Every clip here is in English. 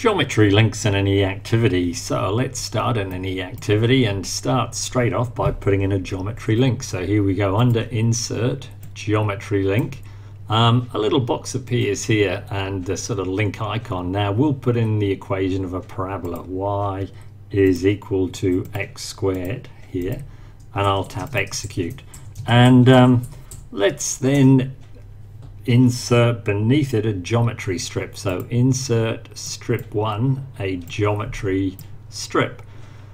Geometry links in any activity. So let's start in any activity and start straight off by putting in a geometry link. So here we go under insert geometry link. Um, a little box appears here and the sort of link icon. Now we'll put in the equation of a parabola. y is equal to x squared here and I'll tap execute. And um, let's then insert beneath it a geometry strip. So insert strip one, a geometry strip.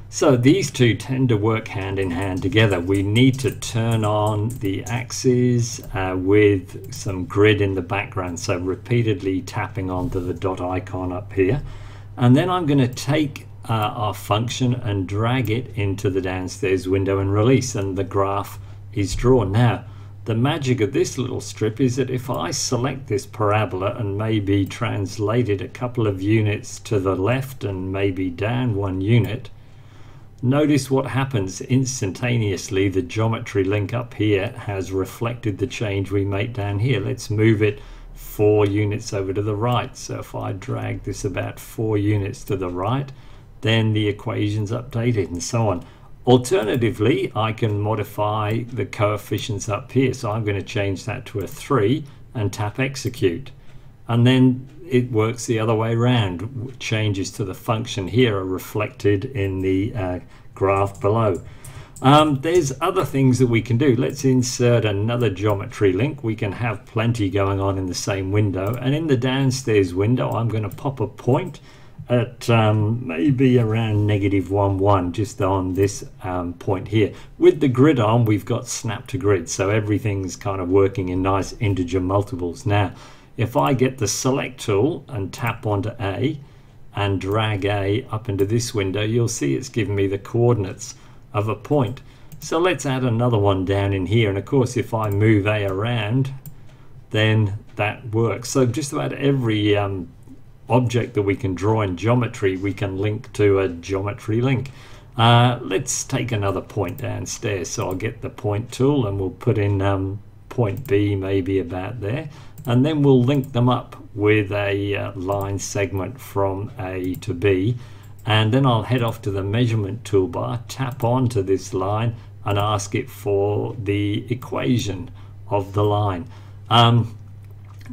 So these two tend to work hand in hand together. We need to turn on the axes uh, with some grid in the background. So repeatedly tapping onto the dot icon up here. And then I'm going to take uh, our function and drag it into the downstairs window and release and the graph is drawn. Now the magic of this little strip is that if I select this parabola and maybe translate it a couple of units to the left and maybe down one unit, notice what happens instantaneously. The geometry link up here has reflected the change we make down here. Let's move it four units over to the right. So if I drag this about four units to the right, then the equation's updated and so on. Alternatively, I can modify the coefficients up here. So I'm going to change that to a 3 and tap execute. And then it works the other way around. Changes to the function here are reflected in the uh, graph below. Um, there's other things that we can do. Let's insert another geometry link. We can have plenty going on in the same window. And in the downstairs window, I'm going to pop a point at um, maybe around negative 1 1 just on this um, point here. With the grid on we've got snap to grid so everything's kind of working in nice integer multiples. Now if I get the select tool and tap onto A and drag A up into this window you'll see it's given me the coordinates of a point. So let's add another one down in here and of course if I move A around then that works. So just about every um, object that we can draw in geometry we can link to a geometry link. Uh, let's take another point downstairs. So I'll get the point tool and we'll put in um, point B maybe about there. And then we'll link them up with a uh, line segment from A to B. And then I'll head off to the measurement toolbar, tap onto this line and ask it for the equation of the line. Um,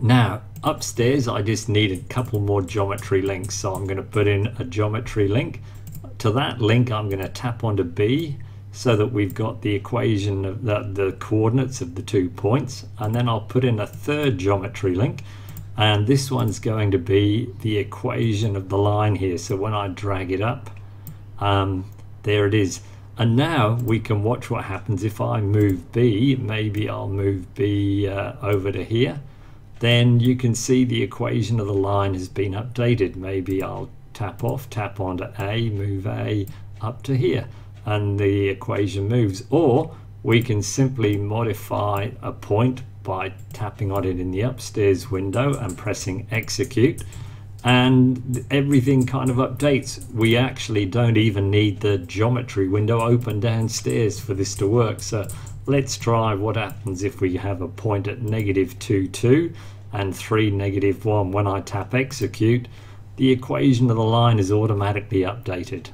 now, upstairs I just need a couple more geometry links so I'm going to put in a geometry link. To that link I'm going to tap onto B so that we've got the equation of the, the coordinates of the two points and then I'll put in a third geometry link and this one's going to be the equation of the line here. So when I drag it up um, there it is. And now we can watch what happens. If I move B maybe I'll move B uh, over to here then you can see the equation of the line has been updated. Maybe I'll tap off, tap onto A, move A up to here, and the equation moves. Or we can simply modify a point by tapping on it in the upstairs window and pressing execute and everything kind of updates. We actually don't even need the geometry window open downstairs for this to work. So let's try what happens if we have a point at negative 2, 2 and 3, negative 1. When I tap execute, the equation of the line is automatically updated.